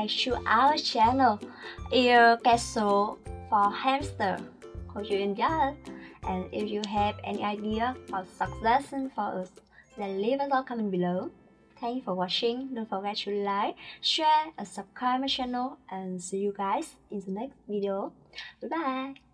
that to our channel Ear Castle for Hamster. Hope you enjoy and if you have any idea or suggestion for us, then leave us a comment below. Thank you for watching. Don't forget to like, share and subscribe my channel and see you guys in the next video. Bye bye.